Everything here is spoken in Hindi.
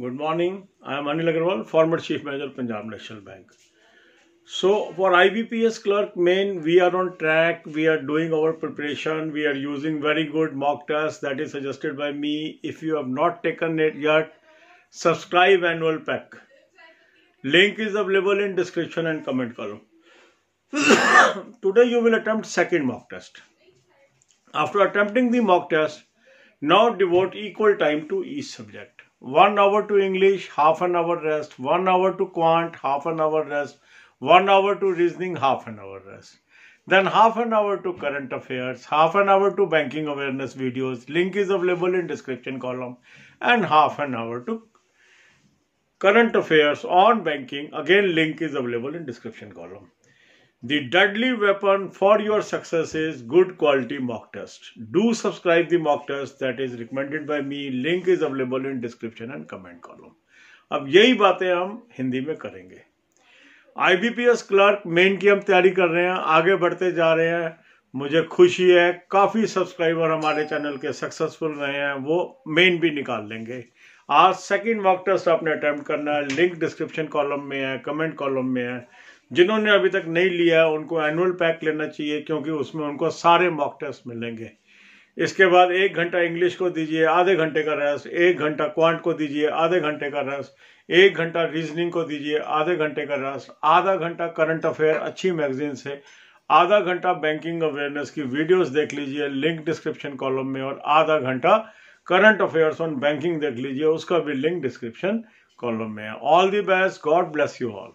Good morning. I am Anil Agarwal, former Chief Manager, Punjab National Bank. So for IBPS clerk main, we are on track. We are doing our preparation. We are using very good mock test that is suggested by me. If you have not taken it yet, subscribe annual pack. Link is available in description and comment column. Today you will attempt second mock test. After attempting the mock test, now devote equal time to each subject. One hour to English, half an hour rest. One hour to quant, half an hour rest. One hour to reasoning, half an hour rest. Then half an hour to current affairs, half an hour to banking awareness videos. Link is available in description column. And half an hour to current affairs on banking. Again, link is available in description column. The deadly weapon for your success is good quality mock test. Do subscribe the mock test that is recommended by me. Link is available in description and comment column. अब यही बातें हम हिंदी में करेंगे आईबीपीएस क्लर्क मेन की हम तैयारी कर रहे हैं आगे बढ़ते जा रहे हैं मुझे खुशी है काफ़ी सब्सक्राइबर हमारे चैनल के सक्सेसफुल रहे हैं वो मेन भी निकाल लेंगे आज सेकंड मॉक टेस्ट आपने अटेम्प्ट करना है। लिंक डिस्क्रिप्शन कॉलम में है कमेंट कॉलम में है। जिन्होंने अभी तक नहीं लिया, उनको एनुअल पैक लेना चाहिए, क्योंकि उसमें उनको सारे मॉक टेस्ट मिलेंगे। इसके बाद एक घंटा इंग्लिश को दीजिए, आधे घंटे का रेस्ट एक घंटा क्वांट को दीजिए, आधे घंटे का रेस्ट एक घंटा रीजनिंग को दीजिए, आधे घंटे का रेस्ट आधा घंटा करंट अफेयर अच्छी मैगजीन से, आधा घंटा बैंकिंग अवेयरनेस की वीडियोस देख लीजिए लिंक डिस्क्रिप्शन कॉलम में, और आधा घंटा करंट अफेयर्स ऑन बैंकिंग देख लीजिए, उसका भी लिंक डिस्क्रिप्शन कॉलम में है। All the best god bless you all